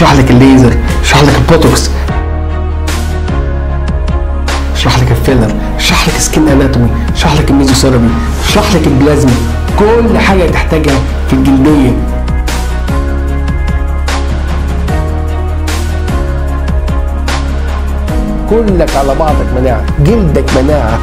اشرح لك الليزر اشرح لك البوتوكس. اشرح لك ال filler اشرح لك skin anatomy اشرح لك الميزوثيرابي اشرح لك البلازما. كل حاجة تحتاجها في الجلدية. كلك على بعضك مناعة جلدك مناعة.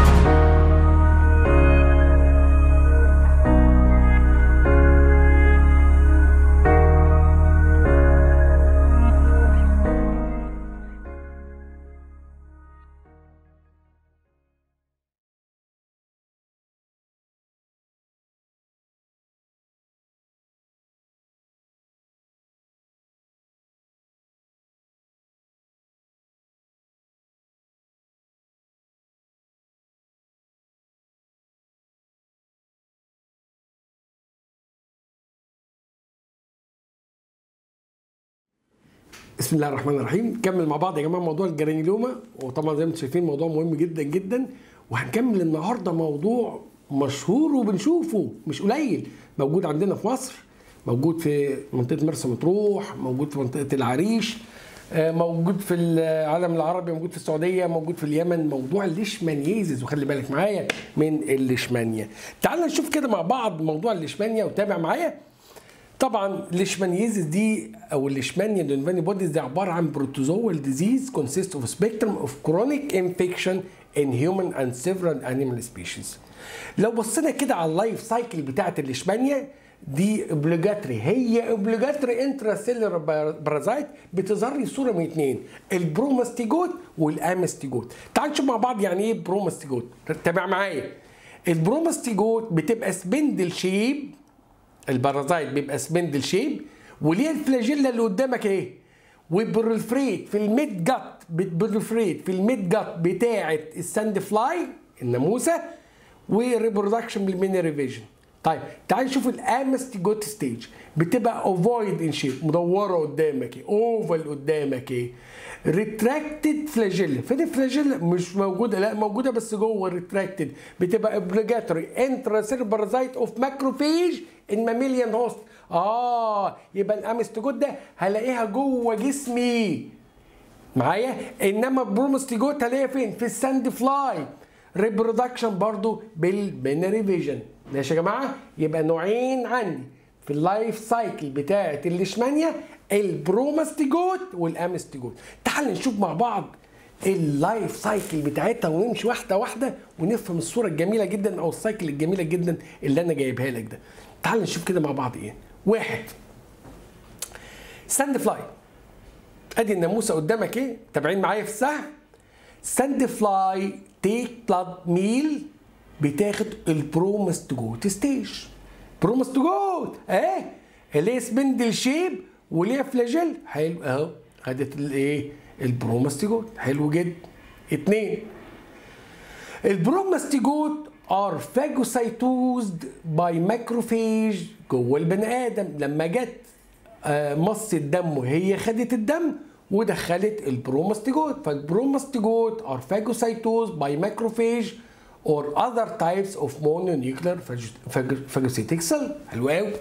بسم الله الرحمن الرحيم. نكمل مع بعض يا جماعة موضوع الجرانيلوما وطبعا زي ما أنتم شايفين موضوع مهم جدا جدا. وهنكمل النهارده موضوع مشهور وبنشوفه مش قليل. موجود عندنا في مصر موجود في منطقة مرسى مطروح موجود في منطقة العريش آه، موجود في العالم العربي موجود في السعودية موجود في اليمن. موضوع الليشمانيزز وخلي بالك معايا من الليشمانيا. تعال نشوف كده مع بعض موضوع الليشمانيا وتابع معايا. طبعا ال leishmaniasis دي أو الليشمانيا Donovani bodies دي عبارة عن protozoal disease consist of spectrum of chronic infection in human and several animal species لو بصينا كده على ال life cycle بتاعة الليشمانيا دي obligatory هي obligatory intracellular parasite بتظهر لي صورة من اثنين ال promastigote وال amastigote. تعال نشوف مع بعض يعني إيه promastigote. تابع معايا؟ ال promastigote بتبقى spindle shape ال parasite بيبقى spindle shape وليه ال flagella اللي قدامك إيه و proliferate في ال midgut بت proliferate في ال midgut بتاعه ال sand fly الناموسة و reproduction بال binary fission طيب تعال نشوف ال amastigote stage بتبقى ovoid in shape مدورة قدامك إيه oval قدامك إيه. retracted flagella فين ال flagella مش موجودة لا موجودة بس جوه retracted بتبقى obligatory intra parasite of macrophage in mammalian host آه يبقى ال amastigote ده هلاقيها جوه جسمي. معايا؟ إنما ال promastigote هلاقيها فين؟ في ال sand fly. reproduction برضو بال binary fission ماشي يا جماعة؟ يبقى نوعين عندي. في ال life cycle بتاعة الليشمانيا ال promastigote وال amastigote. تعال نشوف مع بعض ال life cycle بتاعتها ونمشي واحدة واحدة ونفهم الصورة الجميلة جدا أو ال cycle الجميلة جدا اللي أنا جايبها لك ده. تعال نشوف كده مع بعض إيه. واحد. sand fly. أدي الناموسة قدامك إيه. تابعين معايا في السهم. sand fly take blood meal بتاخد ال promastigote stage promastigote اهي ليه spindle shape وليه flagella حلو أهو. خدت الايه ال promastigote حلو جدا اتنين. ال promastigote are phagocytosed by macrophage جوه البني آدم. لما جت آه، مص الدم وهي خدت الدم ودخلت ال promastigote فال promastigote are phagocytosed by macrophage or other types of mononuclear phagocytic cell. حلو قوي.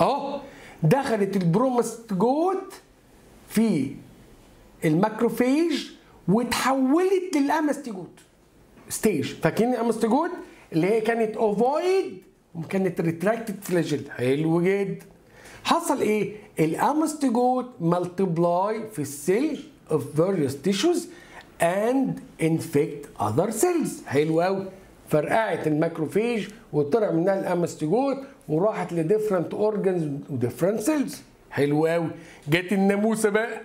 اهو دخلت ال promastigote في ال macrophage وتحولت لل amastigote stage فاكرين ال amastigote اللي هي كانت ovoid وكانت retracted flagella حلو جدا. حصل إيه؟ ال amastigote multiply في ال cell of various tissues and infect other cells حلو قوي فرقعت ال macrophage وطلع منها ال amastigote وراحت ل different organs و different cells حلو قوي جت الناموسة بقى.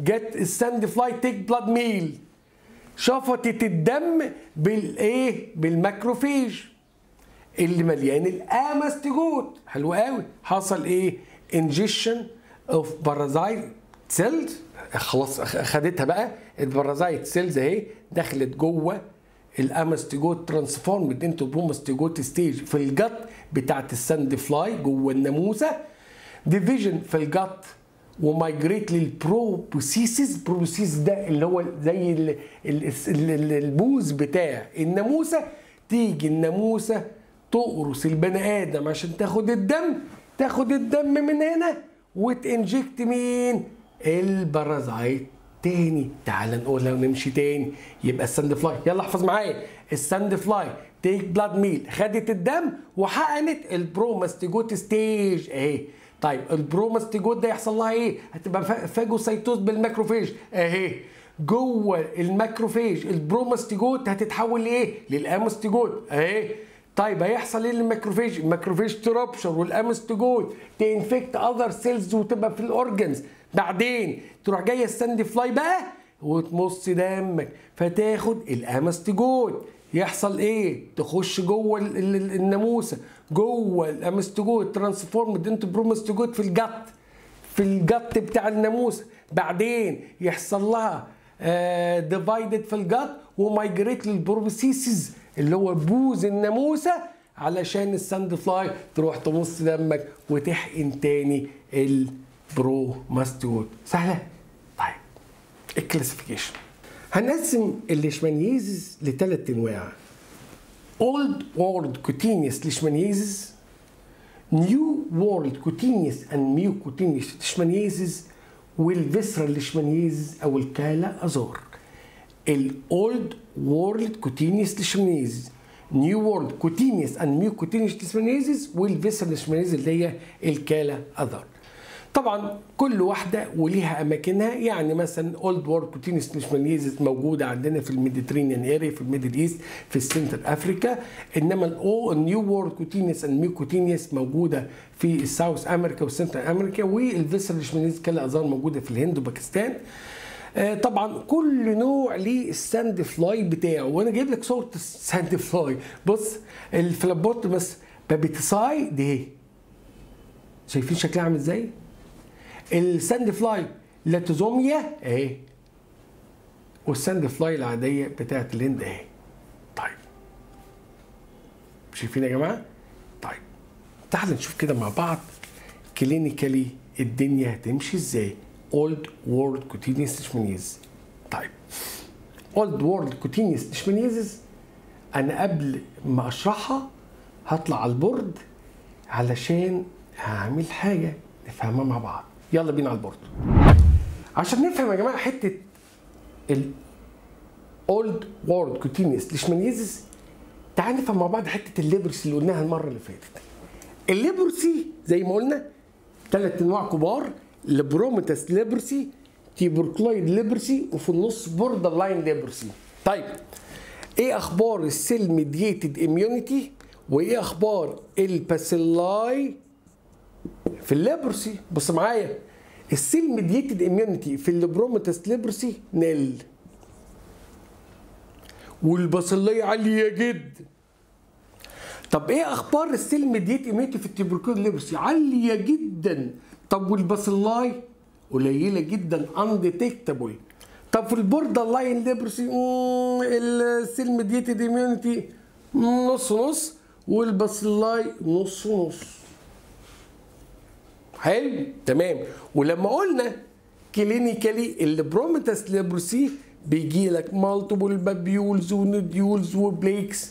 جت ال sand fly take blood meal. شفطت الدم بالايه بال macrophage اللي مليان ال amastigote حلو قوي حصل إيه؟ ingestion of parasitized cells خلاص خدتها بقى. ال parasite cells أهي دخلت جوه ال amastigote transformed into promastigote stage في ال gut بتاعت ال sand fly جوه الناموسة. division في ال gut و migrate لل proboscis proboscis ده اللي هو زي ال ال ال ال البوز بتاع الناموسة. تيجي الناموسة تقرص البني آدم عشان تاخد الدم تاخد الدم من هنا وت inject مين؟ ال parasite تاني. تعال نقولها ونمشي تاني. يبقى ال sand fly. يلا احفظ معايا. ال sand fly. take blood meal خدت الدم وحقنت ال promastigote stage اهي. طيب ال promastigote ده يحصل لها إيه؟ هتبقى phagocytosed بال macrophage اهي. جوه ال macrophage ال promastigote هتتحول لإيه؟ لل amastigote اهي. طيب هيحصل إيه لل macrophage؟ الماكروفيج ترابشر والامستيجوت تنفكت اذر سيلز وتبقى في ال organs بعدين تروح جاية ال sand fly بقى وتمص دمك فتاخد ال amastigote يحصل إيه؟ تخش جوه الناموسة جوه ال amastigote transform into promastigote في ال gut في ال gut بتاع الناموسة بعدين يحصل لها divided في ال gut و migrate لل proboscis اللي هو بوز الناموسة علشان ال sand fly تروح تمص دمك وتحقن تاني ال promastigote سهلة؟ طيب. ال classification. هنقسم ال leishmaniasis لثلاث انواع. Old World Cutaneous Leishmaniasis New World Cutaneous and Mucocutaneous Leishmaniasis وال visceral Leishmaniasis أو الكالا أزور. ال old world cutaneous Leishmaniasis new world cutaneous and mucocutaneous Leishmaniasis وال visceral Leishmaniasis اللي هي الكالا أزور. طبعا كل واحدة وليها أماكنها. يعني مثلا old world cutaneous leishmaniasis موجودة عندنا في ال Mediterranean area في ال Middle East في ال Center Africa. إنما الاو ال new world cutaneous and mucocutaneous موجودة في ال South America وال Center America وال visceral leishmaniasis kala-azar موجودة في الهند وباكستان. آه طبعا كل نوع ليه ال sand fly بتاعه. وأنا جايب لك صورة ال sand fly. بص ال Phlebotomus papatasi دي شايفين شكلها عامل إزاي؟ ال sand fly Lutzomyia اهي. وال sand fly العادية بتاعت الهند اهي. طيب. شايفين يا جماعة؟ طيب. تعال نشوف كده مع بعض clinically الدنيا هتمشي إزاي. old world cutaneous leishmaniasis طيب. old world cutaneous leishmaniasis أنا قبل ما أشرحها هطلع على ال board علشان هعمل حاجة نفهمها مع بعض. يلا بينا على ال board عشان نفهم يا جماعة حتة ال old world cutaneous leishmaniasis تعال نفهم مع بعض حتة ال leprosy اللي قلناها المرة اللي فاتت. ال leprosy زي ما قلنا ثلاث أنواع كبار lepromatous leprosy tuberculoid leprosy وفي النص borderline leprosy طيب إيه أخبار ال cell mediated immunity وإيه أخبار ال bacilli في ال leprosy. بص معايا. ال cell mediated immunity في ال lepromatous leprosy nil. وال bacilli عالية جدا طب إيه أخبار ال cell mediated immunity في ال tuberculoid leprosy؟ عالية جدا. طب وال bacilli؟ قليلة جدا. undetectable طب في ال borderline leprosy ال cell mediated immunity نص نص. وال bacilli نص نص. حلو تمام. ولما قلنا clinically ال lepromatous leprosy بيجي لك multiple papules و nodules و plaques.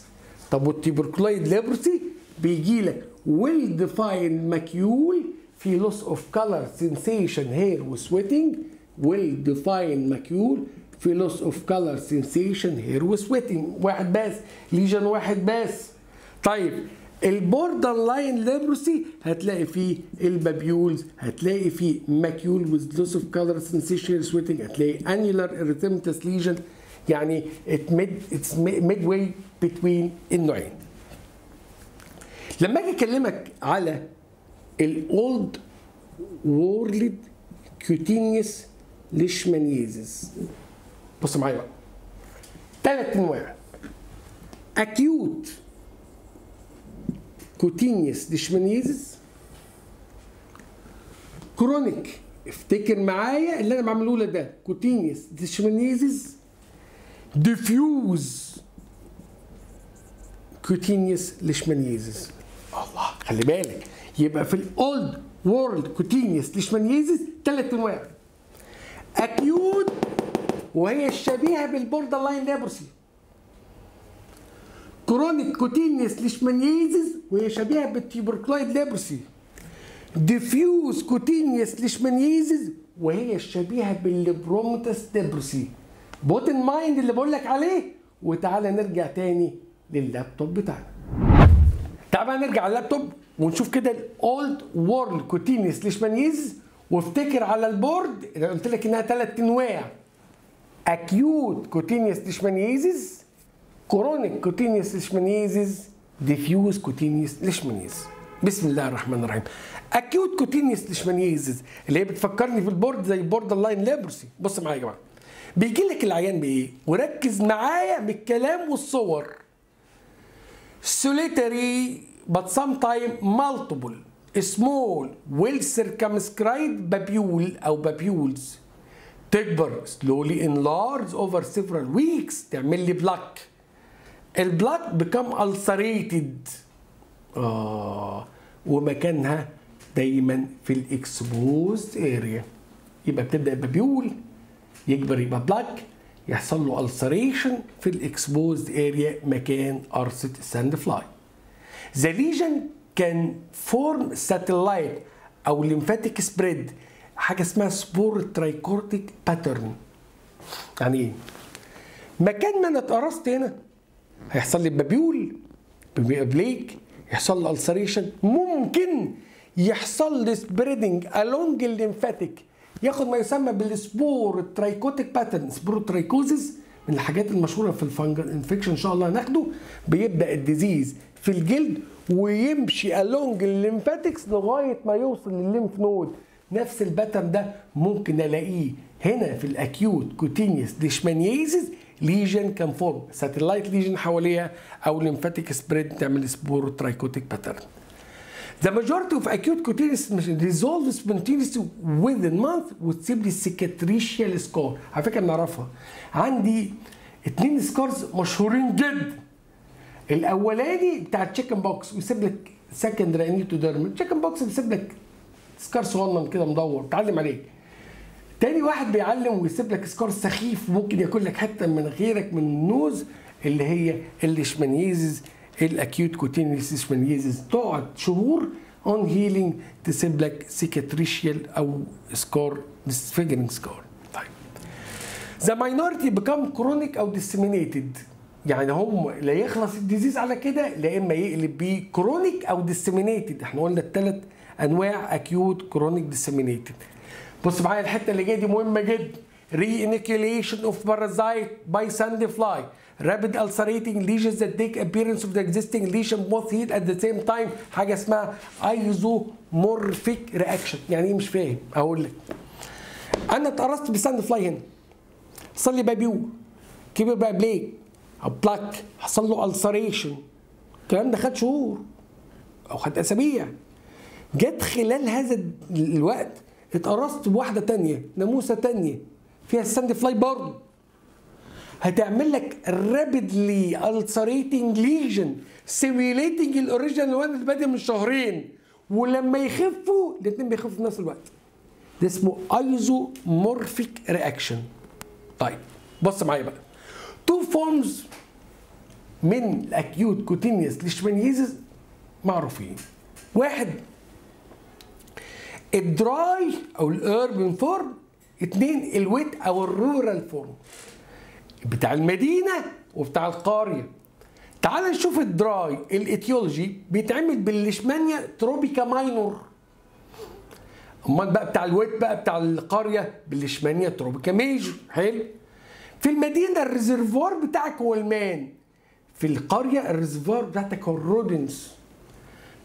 طب وال tuberculoid leprosy بيجي لك well defined macule في loss of color sensation hair و sweating. well defined macule في loss of color sensation hair و sweating. واحد بس lesion واحد بس. طيب ال borderline leprosy هتلاقي فيه ال papules هتلاقي فيه macule with loss of color sensation sweating هتلاقي annular erythematous lesion. يعني mid, it's midway between النوعين. لما أجي أكلمك على ال old world cutaneous leishmaniasis بص معايا بقى. ثلاث أنواع. acute cutaneous leishmaniasis chronic افتكر معايا اللي أنا بعمله لك ده. cutaneous leishmaniasis diffuse cutaneous leishmaniasis الله خلي بالك. يبقى في ال old world cutaneous leishmaniasis ثلاث انواع acute وهي الشبيهة بال borderline leprosy chronic cutaneous leishmaniasis وهي شبيهه بال tuberculoid leprosy diffuse cutaneous leishmaniasis وهي الشبيهه بال lepromatous leprosy put in mind اللي بقول لك عليه وتعالى نرجع تاني لللابتوب بتاعنا تعال بقى نرجع على اللابتوب ونشوف كده ال old world cutaneous leishmaniasis وافتكر على ال board اللي قلت لك انها ثلاث انواع acute cutaneous leishmaniasis chronic cutaneous leishmaniasis diffuse cutaneous leishmaniasis بسم الله الرحمن الرحيم. acute cutaneous leishmaniasis اللي هي بتفكرني في ال board زي borderline leprosy. بص معايا يا جماعة. بيجي لك العيان بإيه؟ وركز معايا من الكلام والصور. Solitary but sometimes multiple. Small. Well circumscribed papule أو papules. تكبر slowly enlarge over several weeks. تعمل لي plaque ال plaque become ulcerated. آه ومكانها دايما في ال exposed area يبقى بتبدأ papule يكبر يبقى plaque يحصل له ulceration في ال exposed area مكان قرصه ال sand fly the lesion can form satellite أو lymphatic spread حاجة اسمها sporotrichotic pattern يعني إيه؟ مكان ما أنا اتقرصت هنا هيحصل لي papule plaque يحصل لي ulceration ممكن يحصل لي spreading along ال lymphatic ياخد ما يسمى بال sporotrichotic pattern sporotrichosis من الحاجات المشهورة في ال fungal infection إن شاء الله هناخده بيبدأ ال disease في الجلد ويمشي along ال lymphatics لغاية ما يوصل للل lymph node. نفس ال pattern ده ممكن ألاقيه هنا في ال acute cutaneous leishmaniasis lesion can form satellite lesion حواليها أو lymphatic spread تعمل sporotrichotic pattern The majority of acute cutaneous resolve spontaneously within month وتسيب لي cicatricial scar على فكرة بنعرفها عندي اتنين scars مشهورين جدا الأولاني بتاع ال chicken pox ويسيب لك secondary anetoderma ال chicken pox بيسيب لك scar صغنن كده مدور. بتعلم عليه. تاني واحد بيعلم ويسيب لك scar سخيف ممكن ياكل لك حتة من مناخيرك من ال nose اللي هي ال leishmaniasis ال acute cutaneous leishmaniasis تقعد شهور on healing تسيب لك cicatricial أو scar disfiguring scar طيب. the minority become chronic أو disseminated يعني هم لا يخلص ال disease على كده لا إما يقلب بيه chronic أو disseminated إحنا قلنا الثلاث أنواع acute chronic disseminated بص معايا الحتة اللي جاية دي مهمة جدا. reinoculation of parasite by sand fly rapid ulcerating lesions that take appearance of the existing lesion both heal at the same time. حاجة اسمها isomorphic reaction. يعني إيه؟ مش فاهم. أقول لك. أنا اتقرصت ب sand fly هنا. حصل لي papule. كبر بقى plaque أو plaque حصل له ulceration الكلام ده خد شهور أو خد أسابيع. جت خلال هذا الوقت اتقرصت بواحدة تانية ناموسة تانية فيها ال sand fly برضه هتعمل لك rapidly ulcerating lesion simulating ال original one اللي بادئ من شهرين ولما يخفوا الاثنين بيخفوا في نفس الوقت. ده اسمه isomorphic reaction طيب بص معايا بقى. two forms من ال acute cutaneous leishmaniasis معروفين. واحد ال dry أو ال urban form اثنين ال wet أو ال rural form. بتاع المدينة وبتاع القرية. تعال نشوف ال dry ال etiology بيتعمل بال Leishmania tropica minor. أمال بقى بتاع ال wet بقى بتاع القرية بال Leishmania tropica major. حلو. في المدينة ال reservoir بتاعك هو ال man. في القرية ال reservoir بتاعتك هو ال rodents.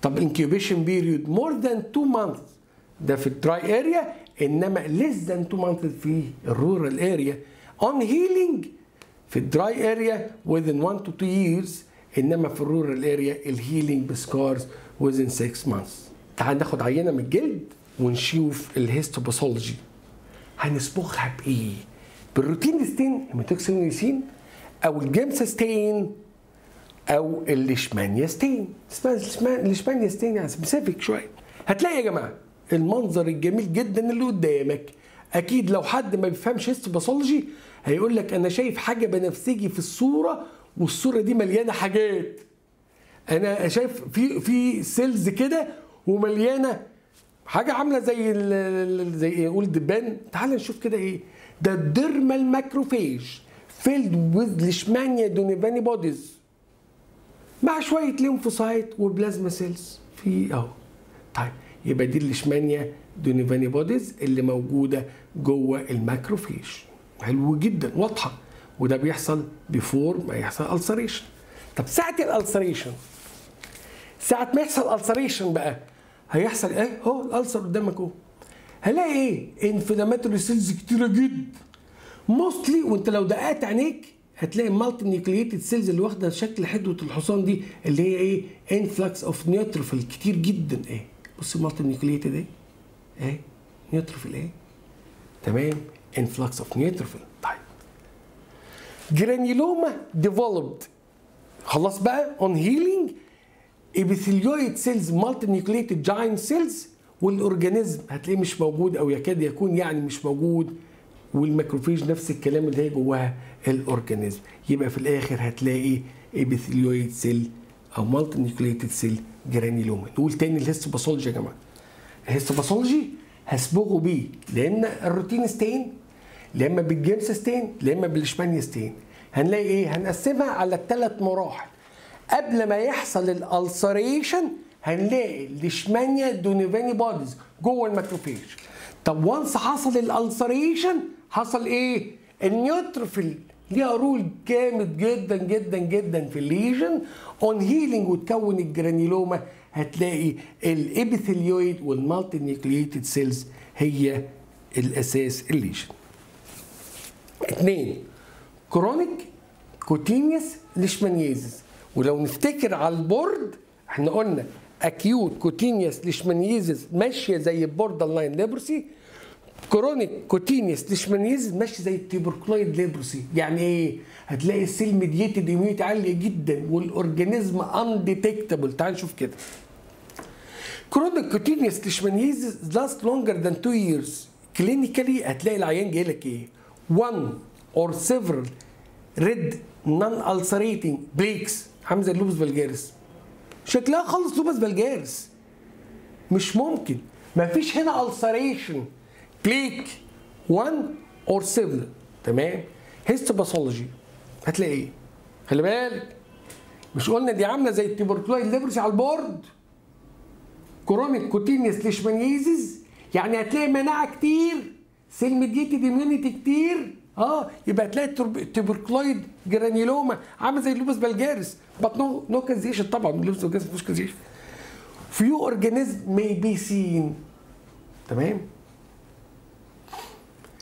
طب incubation period more than 2 month ده في ال dry area إنما less than 2 month في ال rural area on healing في ال dry area within 1 to 2 years إنما في ال rural area ال healing ب scars within 6 months. تعال ناخد عينة من الجلد ونشوف ال histopathology هنصبغها بإيه؟ بال routine stain hematoxylin eosin أو ال Giemsa stain أو ال Leishmania stain. ال Leishmania stain يعني specific شوية. هتلاقي يا جماعة. المنظر الجميل جدا اللي قدامك. أكيد لو حد ما بيفهمش histopathology هيقول لك أنا شايف حاجة بنفسجي في الصورة والصورة دي مليانة حاجات. أنا شايف في في cells كده ومليانة حاجة عاملة زي زي إيه نقول دبان. تعال نشوف كده إيه. ده ال dermal macrophage filled with Leishmania donovani bodies مع شوية lymphocyte و plasma cells في أهو. طيب. يبقى دي ال Leishmania donovani bodies اللي موجودة جوه ال macrophage حلو جدا واضحة. وده بيحصل before ما يحصل ulceration طب ساعة ال ulceration ساعة ما يحصل السريشن بقى هيحصل إيه؟ اهو ال ulcer قدامك اهو هلاقي إيه؟ inflammatory cells كتيرة جدا. mostly وأنت لو دققت عينيك هتلاقي multinucleated cells اللي واخدة شكل حدوة الحصان دي اللي هي إيه؟ influx of neutrophil كتير جدا إيه؟ بص multinucleated إيه إيه؟ neutrophil إيه؟ تمام؟ influx of neutrophil طيب. granuloma developed خلاص بقى on healing epithelioid cells multinucleated giant cells وال organism هتلاقيه مش موجود أو يكاد يكون يعني مش موجود. وال macrophage نفس الكلام اللي هي جواها ال organism يبقى في الآخر هتلاقي epithelioid cell أو multinucleated cell granuloma نقول تاني ال histopathology يا جماعة. ال histopathology هصبغه بيه لا إما ال routine stain لا إما بال Giemsa stain لا إما بال Leishman stain. هنلاقي إيه؟ هنقسمها على الثلاث مراحل. قبل ما يحصل ال ulceration هنلاقي ال Leishmania donovani bodies جوه ال macrophage طب once حصل ال ulceration حصل إيه؟ ال neutrophil ليها role جامد جدا جدا جدا في ال lesion on healing وتكون ال granuloma هتلاقي ال epithelioid وال multinucleated cells هي الأساس ال lesion اثنين chronic cutaneous leishmaniasis ولو نفتكر على ال board إحنا قلنا acute cutaneous leishmaniasis ماشية زي ال borderline leprosy chronic cutaneous leishmaniasis ماشي زي ال tuberculoid leprosy يعني إيه؟ هتلاقي ال cell mediated immunity عالية جدا وال organism undetectable تعال نشوف كده. chronic cutaneous leishmaniasis last longer than 2 years clinically هتلاقي العيان جاي لك إيه؟ 1 or several red non ulcerating plaques. عامل زي ال lupus vulgaris. شكلها خالص lupus vulgaris. مش ممكن. مفيش هنا ulceration. plaque 1 or several تمام؟ histopathology. هتلاقي إيه خلي بالك مش قلنا دي عاملة زي ال tuberculoid leprosy على ال board. chronic cutaneous leishmaniasis يعني هتلاقي مناعة كتير. cell mediated immunity كتير. آه يبقى هتلاقي ال tuberculoid granuloma. عامل زي ال lupus vulgaris بس no no caseation طبعا ال lupus vulgaris مفيش caseation few organism may be seen تمام؟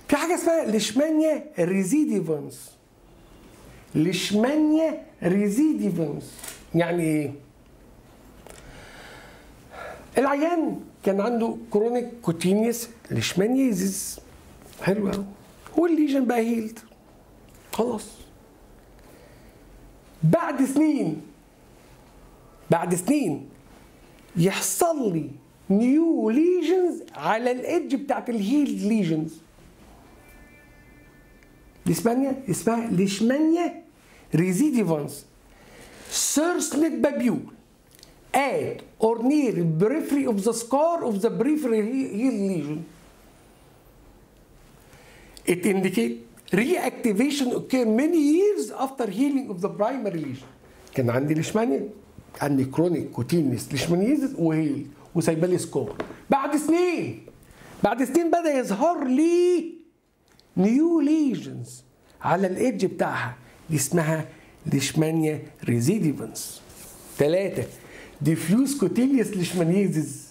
في حاجة اسمها leishmania recidivans leishmania recidivans يعني إيه؟ العيان كان عنده chronic cutaneous leishmaniasis حلو قوي وال lesion بقى healed خلاص. بعد سنين بعد سنين يحصل لي new lesions على ال edge بتاعت ال healed lesions ليشمانيا اسمها leishmania recidivans circinate papule at or near the periphery of the scar of the previously healed lesion. It indicates reactivation occur many years after healing of the primary lesion. كان عندي ليشمانيا عندي chronic cutaneous leishmaniasis و heal وسايبه لي scar بعد سنين بعد سنين بدا يظهر لي new lesions على ال edge بتاعها دي اسمها leishmania recidivans ثلاثة diffuse cutaneous leishmaniasis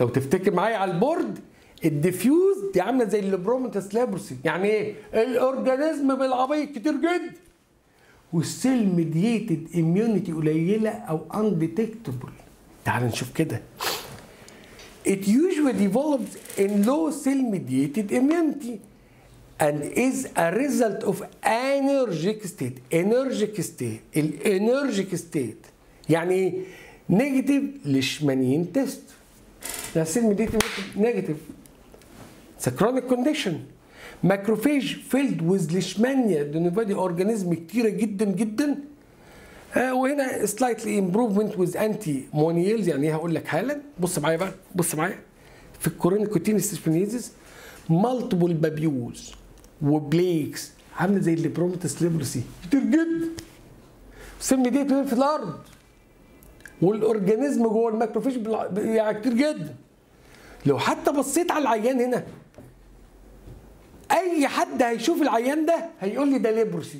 لو تفتكر معايا على ال board ال diffuse دي عاملة زي ال lepromatous leprosy يعني إيه؟ ال organism بالعبيط كتير جدا. وال cell mediated immunity قليلة أو undetectable تعال نشوف كده. It usually develops in low cell mediated immunity. And is a result of anergic state. Anergic state ال anergic state. يعني إيه negative leishmanin test ده cell mediated negative It's a chronic condition. Macrophage filled with leishmania donovani organism كتيره جدا جدا وهنا slightly improvement with antimonials يعني إيه هقول لك حالا؟ بص معايا بقى بص معايا. في ال chronic cutaneous leishmaniasis multiple papules و plaques. عاملة زي ال lepromatous leprosy كتير جدا السم دي في الأرض. وال organism جوه ال macrophage يعني كتير جدا لو حتى بصيت على العيان هنا أي حد هيشوف العيان ده هيقول لي ده leprosy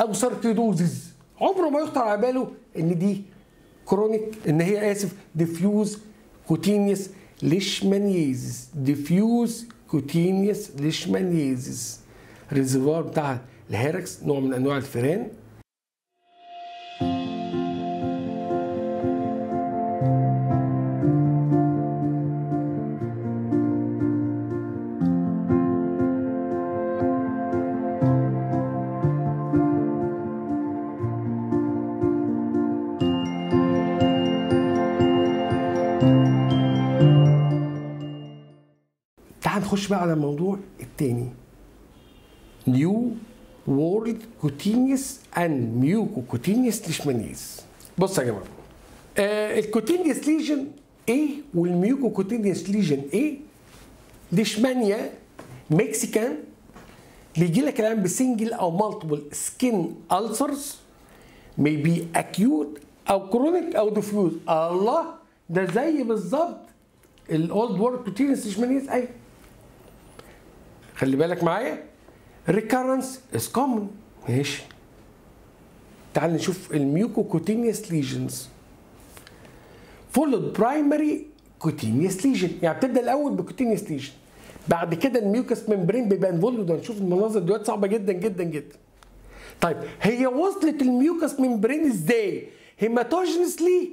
أو sarcoidosis عمره ما يخطر على باله إن دي chronic إن هي آسف diffuse cutaneous leishmaniasis diffuse cutaneous leishmaniasis ريزرفوار بتاع الهيركس نوع من أنواع الفيران. تعال نخش بقى على الموضوع التاني. new world cutaneous and mucocutaneous leishmaniasis بص يا جماعة. آه ال cutaneous lesion إيه وال mucocutaneous lesion إيه leishmania mexicana بيجي لك الآن ب single أو multiple skin ulcers may be acute أو chronic أو diffuse الله ده زي بالظبط ال old world cutaneous leishmaniasis أيوه. خلي بالك معايا. Recurrence is common. ماشي. تعال نشوف ال mucocutaneous lesions followed primary cutaneous lesion. يعني بتبدأ الأول ب cutaneous lesion بعد كده ال mucous membrane بيبقى involved هنشوف المناظر دلوقتي صعبة جدا جدا جدا. طيب هي وصلت ال mucous membrane إزاي؟ Hematogenously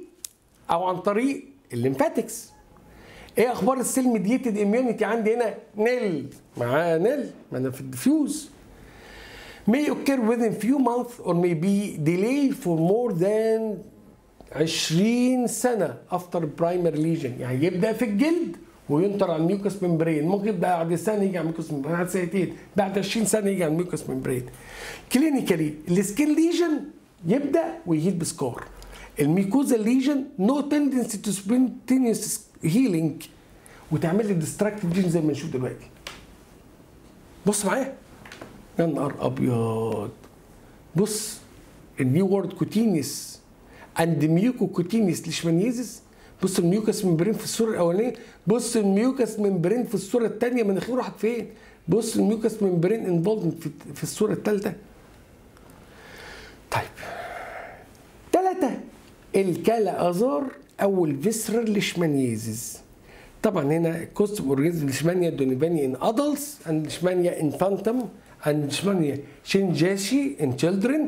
أو عن طريق ال lymphatics إيه أخبار ال cell mediated immunity عندي هنا؟ Nil. معاه nil. ما أنا في ال diffuse. May occur within few months or may be delayed for more than 20 سنة after primary lesion. يعني يبدأ في الجلد وينطر على ال mucous membrane ممكن بعد سنة يجي على ال mucous membrane بعد سنتين. بعد 20 سنة يجي على ال mucous membrane Clinically ال skin lesion يبدأ وي heal ب scar ال mucosal lesion no tendency to spontaneous healing وتعمل لي destructive lesion زي ما نشوف دلوقتي. بص معايا. يا نهار أبيض. بص ال new world cutaneous and mucocutaneous leishmaniasis بص ال mucous membrane في الصورة الأولانية. بص ال mucous membrane في الصورة الثانية مناخيره راحت فين؟ بص ال mucous membrane involved في, الصورة الثالثه طيب. ثلاثة ال kala azar. أو ال visceral leishmaniasis طبعا هنا causative organism leishmania donovani in adults and leishmania infantum and leishmania chagasi children.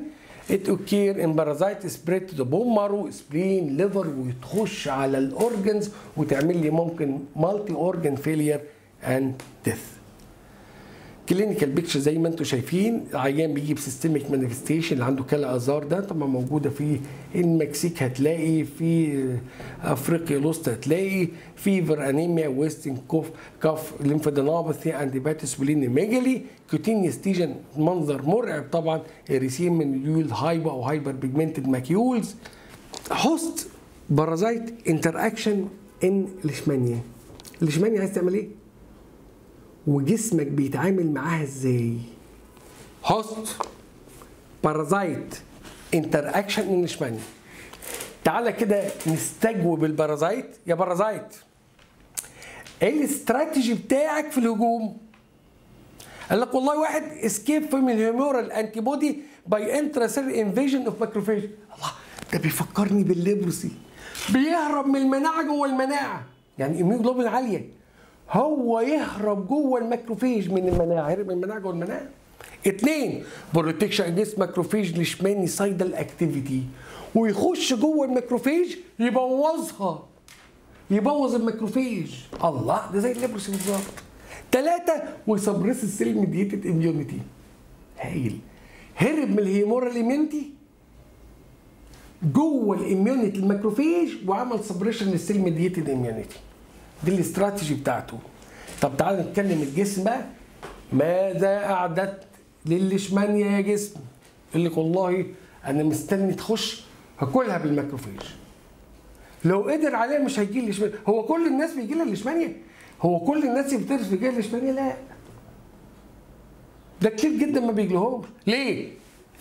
It occur in parasite spread to the bone marrow spleen liver وتخش على ال organs وتعمل لي ممكن multi organ failure and death clinical picture زي ما أنتم شايفين العيان بيجي ب systemic manifestation اللي عنده kala azar ده طبعا موجودة في المكسيك هتلاقي في أفريقيا الوسطى هتلاقي fever anemia wasting cough cough lymphadenopathy and hepatosplenomegaly cutaneous lesion منظر مرعب طبعا resemble hypo أو hyper pigmented macules Host parasite interaction in leishmania الليشمانيا عايز تعمل إيه؟ وجسمك بيتعامل معاها إزاي؟ Host parasite interaction in leishmania تعالى كده نستجوب ال parasite. يا parasite إيه الاستراتيجي بتاعك في الهجوم؟ قال لك والله واحد escape from ال humoral antibody By intracellular invasion of macrophage الله ده بيفكرني بال leprosy. بيهرب من المناعة جوه المناعة. يعني immunoglobulin عالية. هو يهرب جوه ال macrophage من المناعة هرب من المناعة جوه المناعة. اثنين protection against macrophage leishmanicidal activity ويخش جوه ال macrophage يبوظها. يبوظ ال macrophage الله ده زي ال leprosy بالظبط. ثلاثة وي suppress ال cell mediated immunity هايل. هرب من ال humoral immunity جوه ال immunity ال macrophage وعمل suppression لل cell mediated immunity دي الاستراتيجي بتاعته. طب تعالى نتكلم الجسم بقى. ماذا أعددت لليشمانيا يا جسم؟ يقول لك والله أنا مستني تخش هاكلها بال macrophage لو قدر عليها مش هيجي لي هو كل الناس بيجي لها الليشمانيا هو كل الناس في الجهه الاشماليه لا. ده كتير جدا ما بيجيلهمش. ليه؟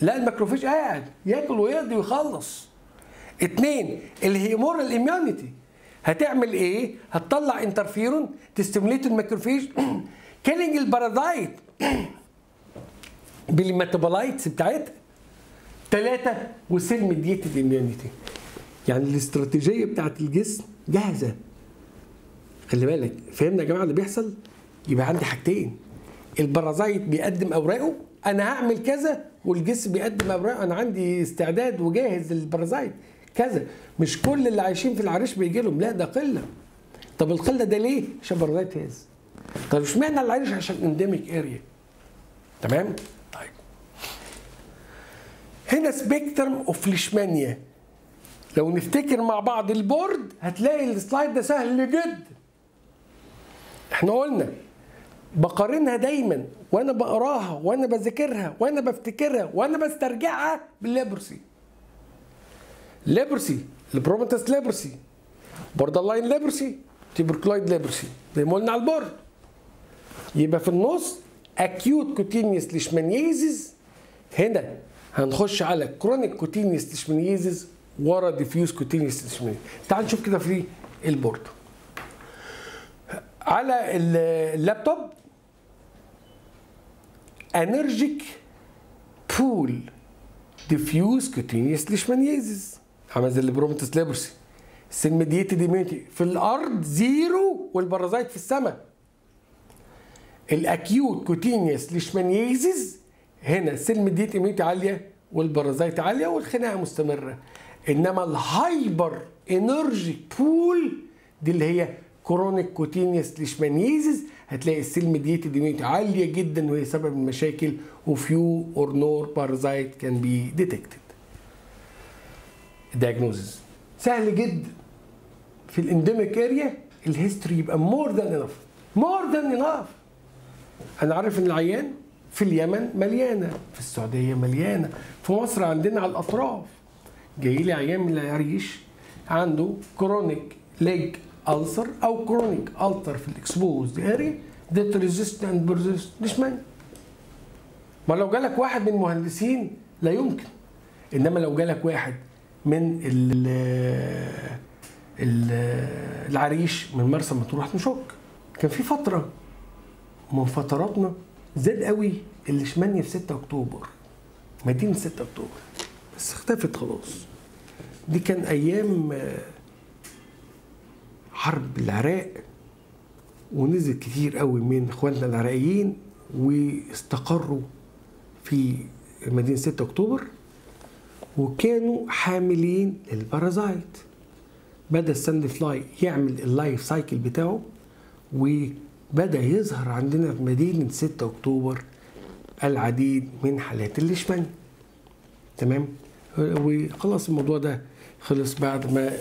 لا ال macrophage قاعد ياكل ويقضي ويخلص. اتنين ال humoral immunity هتعمل إيه؟ هتطلع انترفيرون تستميليت الماكروفيج كيلينج البارازايت بالميتابولايتس بتاعتها ثلاثة و cell mediated immunity يعني الاستراتيجية بتاعت الجسم جاهزة. خلي بالك فهمنا يا جماعة اللي بيحصل؟ يبقى عندي حاجتين. ال parasite بيقدم أوراقه أنا هعمل كذا والجسم بيقدم أوراقه. أنا عندي استعداد وجاهز لل parasite كذا. مش كل اللي عايشين في العريش بيجي لهم. لا ده قلة. طب القلة ده ليه؟ عشان parasite has طب اشمعنى العريش؟ عشان endemic area تمام؟ طيب. هنا spectrum of leishmania لو نفتكر مع بعض ال board هتلاقي ال slide ده سهل جدا. إحنا قلنا بقارنها دايما. وأنا بقراها وأنا بذاكرها وأنا بفتكرها وأنا بسترجعها بال leprosy. Leprosy lepromatous leprosy. Borderline leprosy tuberculoid leprosy. زي ما قلنا على ال board يبقى في النص acute cutaneous leishmaniasis هنا هنخش على chronic cutaneous leishmaniasis ورا diffuse cutaneous leishmaniasis تعال نشوف كده في ال board. على اللابتوب anergic pole diffuse cutaneous leishmaniasis عامل زي ال lepromatous leprosy. ال cell mediated immunity في الأرض zero وال parasite في السماء ال acute cutaneous leishmaniasis هنا ال cell mediated immunity عالية وال parasite عالية والخناقة مستمرة. إنما ال hyperergic pole دي اللي هي chronic cutaneous leishmaniasis هتلاقي ال cell mediated immunity عالية جدا وهي سبب المشاكل و few or no parasite can be detected diagnosis. سهل جدا في ال endemic area ال history يبقى more than enough more than enough أنا عارف إن العيان في اليمن مليانة في السعودية مليانة في مصر عندنا على الأطراف. جاي لي عيان من العريش عنده chronic leg ulcer أو chronic ulcer في ال exposed area ده resist and persist مش مانع ما لو جالك واحد من المهندسين لا يمكن. إنما لو جالك واحد من ال ال العريش من مرسى مطروح نشك كان في فترة من فتراتنا زاد قوي الليشمانيا في 6 أكتوبر؟ مدينة 6 أكتوبر. بس اختفت خلاص. دي كان أيام حرب العراق ونزل كتير قوي من إخواننا العراقيين واستقروا في مدينة 6 أكتوبر. وكانوا حاملين لل parasite بدأ ال sand fly يعمل ال life cycle بتاعه وبدأ يظهر عندنا في مدينة 6 أكتوبر العديد من حالات ال leishman تمام؟ وخلاص الموضوع ده خلص بعد ما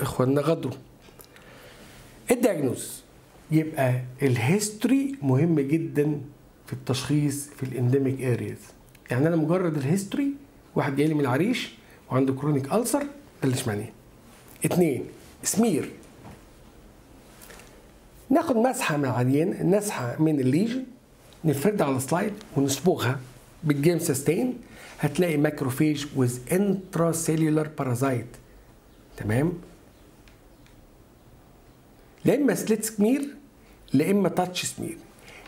إخواننا غادروا. ال diagnosis يبقى ال history مهم جدا في التشخيص في ال endemic areas يعني أنا مجرد ال history واحد جاي لي من العريش وعنده chronic ulcer ده الليشمانيا اتنين سمير. ناخد مسحة من العيان مسحه من ال lesion نفردها على ال slide ونصبغها بال Giemsa stain. هتلاقي macrophage with intracellular parasite تمام؟ لا إما slit smear لا إما touch smear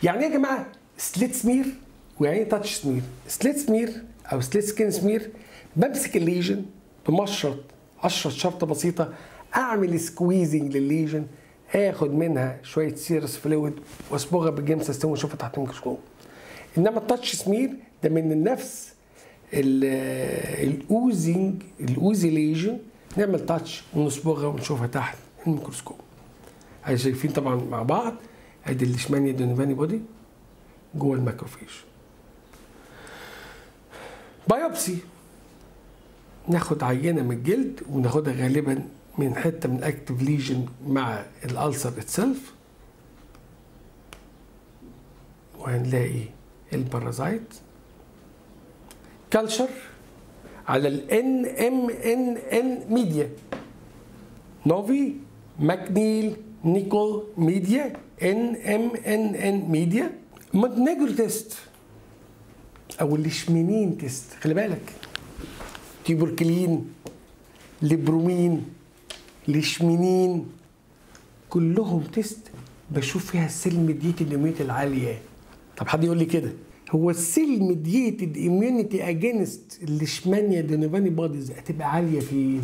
يعني إيه يا جماعة؟ slit smear ويعني إيه touch smear slit smear أو slit skin smear بمسك ال lesion بمشرط أشرط شرطة بسيطة أعمل squeezing لل lesion آخد منها شوية serous fluid وأصبغها بال Giemsa stain واشوفها تحت الميكروسكوب إنما ال touch smear ده من نفس ال oozing ال oozy lesion نعمل touch ونصبغها ونشوفها تحت الميكروسكوب. هاي شايفين طبعا مع بعض ادي ال leishmania donovani body جوه ال macrophage biopsy. ناخد عينة من الجلد وناخدها غالبا من حتة من ال active lesion مع ال ulcer itself وهنلاقي ال parasite culture على ال NNN media Novy MacNeal Nicolle media NNN media Montenegro test أو ال leishmanin test خلي بالك. tuberculin lepromin leishmanin كلهم test بشوف فيها ال cell mediated immunity العالية. طب حد يقول لي كده؟ هو ال cell mediated immunity against ال leishmania donovani bodies هتبقى عالية في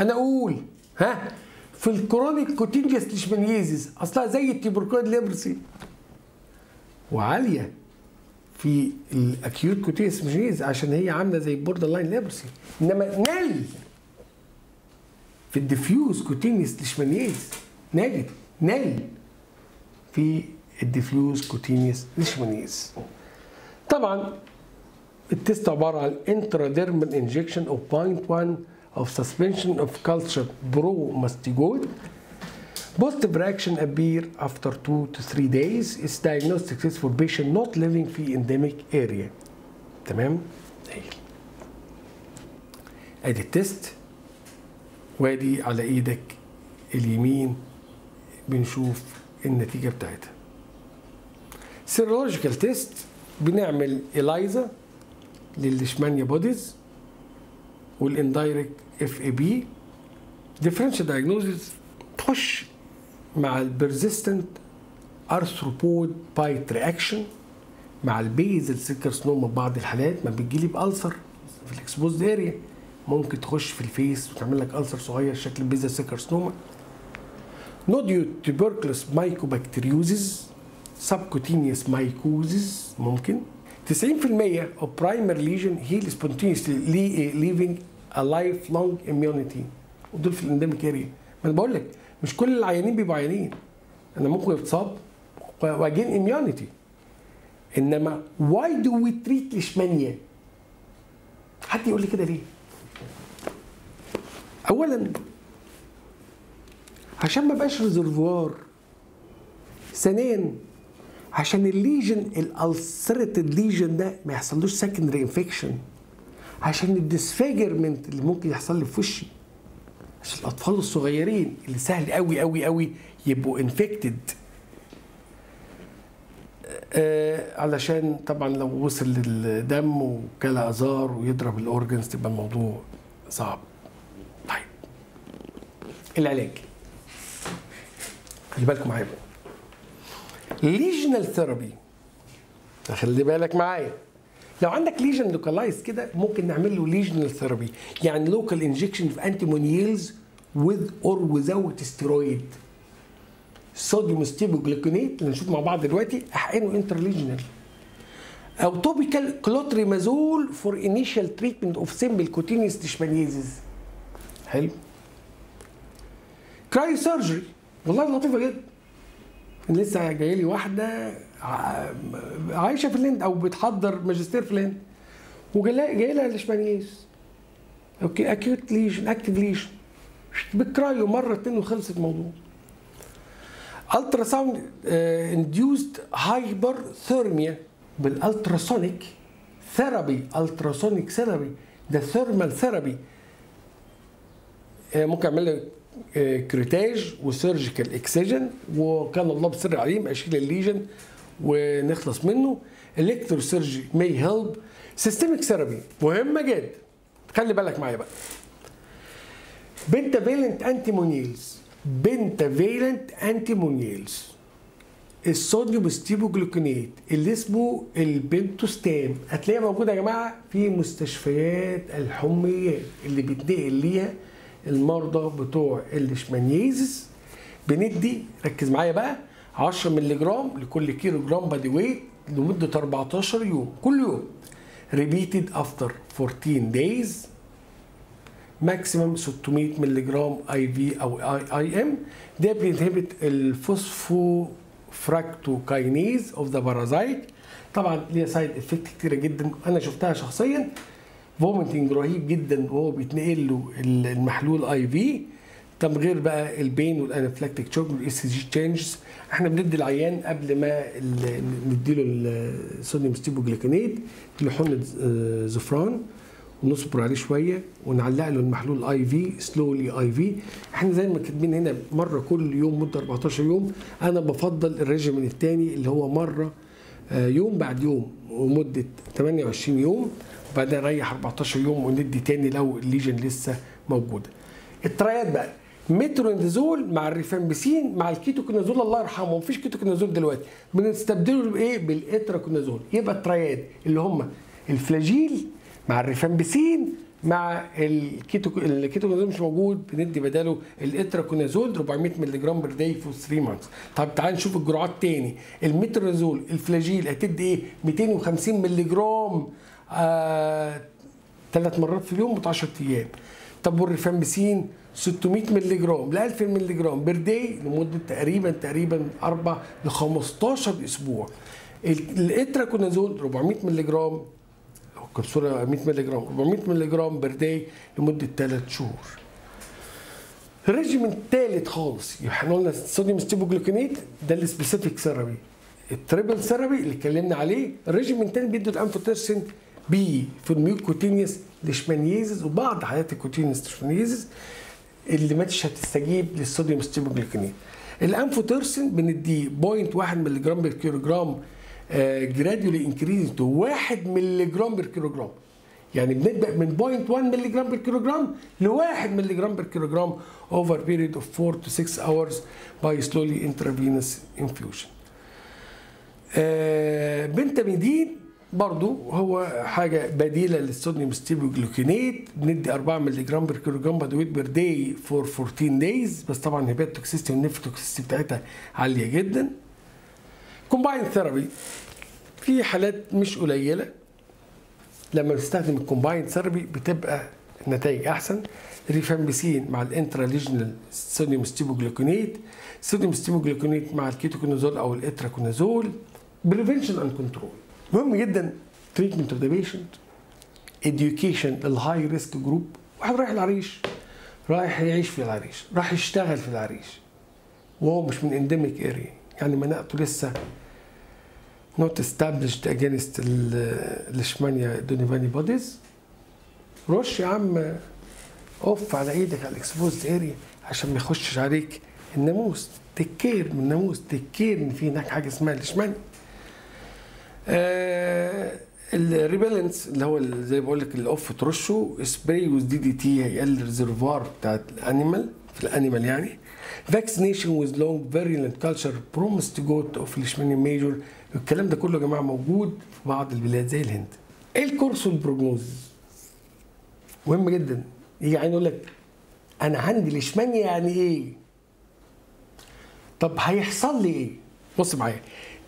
أنا أقول ها؟ في ال chronic cutaneous leishmaniasis أصلها زي ال tuberculoid leprosy. وعالية. في ال acute cutaneous leishmaniasis عشان هي عاملة زي ال borderline leprosy إنما nil في الديفيوز كوتينيوس ليشمانيز نجد نل في الديفيوز كوتينيوس ليشمانيز طبعا التست عبارة عن intradermal injection of 0.1 of suspension of culture bromostigoid Positive reaction appear after 2 to 3 days. It's diagnostic test for patient not living في endemic area. تمام؟ اهي. ادي ال test وادي على إيدك اليمين بنشوف النتيجة بتاعتها serological test بنعمل ELISA لل leishmania bodies وال indirect IFA بي differential diagnosis تخش مع ال persistent arthropod bite reaction مع ال basal cell carcinoma بعض الحالات ما بتجيلي ب ulcer في ال exposed area ممكن تخش في ال face وتعمل لك ulcer صغير شكل basal cell carcinoma nodule tuberculous mycobacteriosis subcutaneous mycosis ممكن. 90% of primary lesion heal spontaneously leaving a lifelong immunity. ودول في ال endemic area ما أنا بقول لك مش كل العيانين بيبقوا عيانين. أنا ممكن يتصاب و gain immunity انما why do we treat leishmania حد يقول لي كده ليه؟ اولا عشان ما بقاش reservoir ثانيا عشان ال lesion ال ulcerated lesion ده ما يحصلوش secondary infection عشان ال disfigurement اللي ممكن يحصل لي في وشي. عشان الأطفال الصغيرين اللي سهل قوي قوي قوي يبقوا infected آه علشان طبعا لو وصل للدم و kala azar ويضرب ال organs تبقى الموضوع صعب. طيب. العلاج. خلي بالكم معايا lesional therapy خلي بالك معايا. لو عندك lesion localized كده ممكن نعمل له lesional therapy يعني local injection في antimonials with or without steroid. sodium stibogluconate اللي نشوف مع بعض دلوقتي أحقنه intralesional أو topical clotrimazole for initial treatment of simple cutaneous leishmaniasis حلو. cryosurgery والله لطيفة جدا. لسه جاية لي واحدة عايشة في الهند أو بتحضر ماجستير في الهند. وجاي لها ال leishmaniasis okay acute lesion active lesion بال cryo مرة اتنين وخلص الموضوع. ultrasound induced hyperthermia بال ultrasonic therapy ultrasonic therapy ده thermal therapy ممكن أعمل له curettage و surgical excision وكان الله بالسر عليم أشيل ال lesion ونخلص منه. electrosurgery may help systemic therapy مهمه جدا. خلي بالك معايا بقى. pentavalent antimonials pentavalent antimonials ال sodium stibogluconate اللي اسمه ال Pentostam. هتلاقيها موجودة يا جماعة في مستشفيات الحميات اللي بيتنقل ليها. المرضى بتوع ال leishmaniasis بندي ركز معايا بقى 10 مللي جرام لكل كيلو جرام body weight لمدة 14 يوم كل يوم. repeated after 14 days. maximum 600 مللي جرام IV أو IM. ده ب inhibit ال phosphofructokinase of the parasite طبعا ليها side effect كتيرة جدا. أنا شفتها شخصيا. vomiting رهيب جدا وهو بيتنقل له المحلول IV طب غير بقى ال pain وال anaphylactic shock وال ECG changes. إحنا بندي العيان قبل ما نديله ال sodium stibogluconate له حقنه Zofran ونصبر عليه شوية ونعلق له المحلول IV slowly IV إحنا زي ما كاتبين هنا مرة كل يوم مدة 14 يوم. أنا بفضل ال regimen الثاني اللي هو مرة آه، يوم بعد يوم ومدة 28 يوم. وبعدين اريح 14 يوم وندي تاني لو ال lesion لسه موجوده ال triad بقى مترونيدازول مع الريفامبيسين مع الكيتوكونازول الله يرحمه مفيش كيتوكونازول دلوقتي. بنستبدله بإيه؟ بال itraconazole يبقى ال triad اللي هم الفلاجيل مع الريفامبيسين مع الكيتو الكيتوكونازول مش موجود بندي بداله ال itraconazole 400 مللي جرام per day for 3 months طب تعال نشوف الجرعات تاني. ال metronidazole ال Flagyl هتدي إيه؟ 250 مللي جرام ثلاث مرات في اليوم 10 أيام. طب والريفامبيسين 600 مللي جرام. ل 1000 مللي جرام. per لمدة تقريبا تقريبا 4 ل 15 أسبوع. ال itraconazole 400 مللي جرام. كبسولة 100 مللي جرام. 400 مللي جرام per لمدة 3 شهور. الريجيم الثالث خالص. إحنا قلنا ال sodium stibogluconate ده ال specific therapy. ال triple therapy اللي اتكلمنا عليه الريجيم الثاني بيدوا ال amphotericin B في ال mucocutaneous leishmaniasis وبعض حالات ال cutaneous leishmaniasis اللي مش هتستجيب لل sodium stibogluconate ال amphotericin بنديه 0.1 مللي جرام per كيلو جرام gradually increase to 1 مللي جرام per كيلو جرام يعني بنبدأ من 0.1 مللي جرام per كيلو جرام ل 1 مللي جرام per كيلو جرام over period of 4 to 6 hours by slowly intravenous infusion. آه pentamidine برضو هو حاجة بديلة لل sodium stibogluconate. بندي 4 مللي جرام per كيلو جرام body weight per day for 14 days بس طبعا ال hepatotoxicity وال nephrotoxicity بتاعتها عالية جدا. combined therapy في حالات مش قليلة. لما بنستخدم ال combined therapy بتبقى النتائج أحسن. ريفامبيسين مع ال intralesional sodium stibogluconate. sodium stibogluconate مع الكيتوكونازول أو ال itraconazole. prevention and control مهم جدا treatment of the patient education لل high risk group واحد رايح العريش رايح يعيش في العريش راح يشتغل في العريش. وهو مش من endemic area يعني مناعته لسه not established against ال Leishmania donovani bodies رش يا عم Off على إيدك على ال exposed area عشان ما يخشش عليك الناموس. take care من الناموس take care إن في هناك حاجة اسمها ال Leishmania ال repellents اللي هو زي ما بقول لك ال Off ترشه spray with DDT هيقلل ال reservoir بتاعت ال animal في ال animal يعني. vaccination with long virulent culture promastigote of Leishmania major الكلام ده كله يا جماعة موجود في بعض البلاد زي الهند. إيه ال course وال prognosis؟ مهم جدا. يجي عيان يقول لك أنا عندي ليشمانيا يعني إيه؟ طب هيحصل لي إيه؟ بص معايا.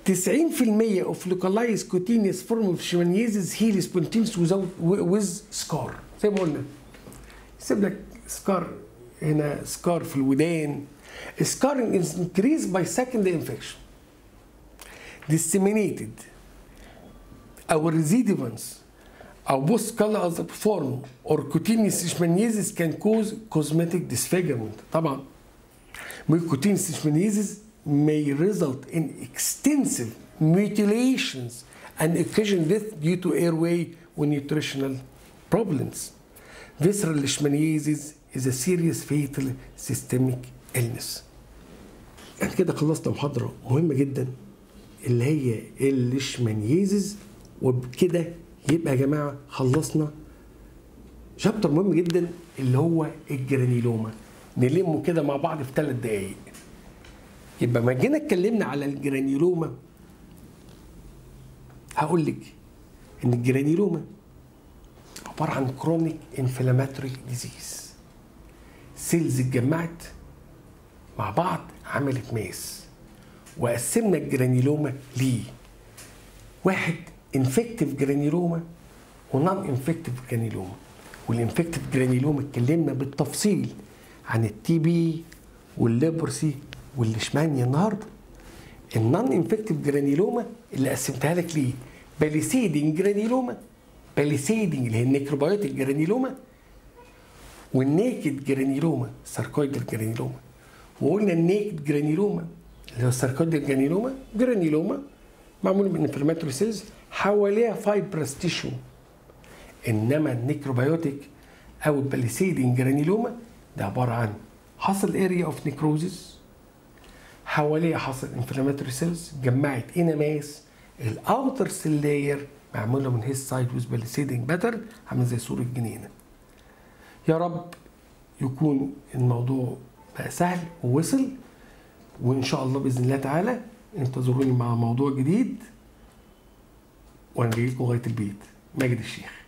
90% of localized cutaneous form of leishmaniasis heal spontaneous without with scar زي ما قلنا يسيب لك سكار هنا سكار في الودان scarring is increased by secondary infection disseminated أو recidivans أو post color form or cutaneous leishmaniasis can cause cosmetic disfigurement طبعا cutaneous leishmaniasis may result in extensive mutilations and occasion death due to airway or nutritional problems. Visceral leishmaniasis is a serious fatal systemic illness. يعني كده خلصنا محاضرة مهمة جدا اللي هي الليشمانيزز وبكده يبقى يا جماعة خلصنا شابتر مهم جدا اللي هو الجرانيلوما نلمه كده مع بعض في ثلاث دقايق يبقى ما جينا اتكلمنا على ال granuloma. هقول لك إن ال granuloma عبارة عن chronic inflammatory disease cells اتجمعت مع بعض عملت mass. وقسمنا ال granuloma ليه؟ واحد infective granuloma و non infective granuloma. وال infective granuloma اتكلمنا بالتفصيل عن ال TB وال leprosy والليشمانيا النهارده ال non infective granuloma اللي قسمتها لك ليه؟ palisading granuloma palisading اللي هي ال necrobiotic granuloma وال naked granuloma sarcoidal granuloma وقلنا ال naked granuloma اللي هو ال sarcoidal granuloma granuloma معمول من inflammatory cells حواليها fibrous tissue إنما ال necrobiotic أو ال palisading granuloma ده عبارة عن حصل area of necrosis حواليه حصل inflammatory cells جمعت in a mass ال outer cell layer معمولة من histiocytes with palisading pattern عامل زي صورة جنينة. يا رب يكون الموضوع بقى سهل ووصل وإن شاء الله بإذن الله تعالى انتظروني مع موضوع جديد وأنا جاي لكم لغاية البيت. ماجد الشيخ.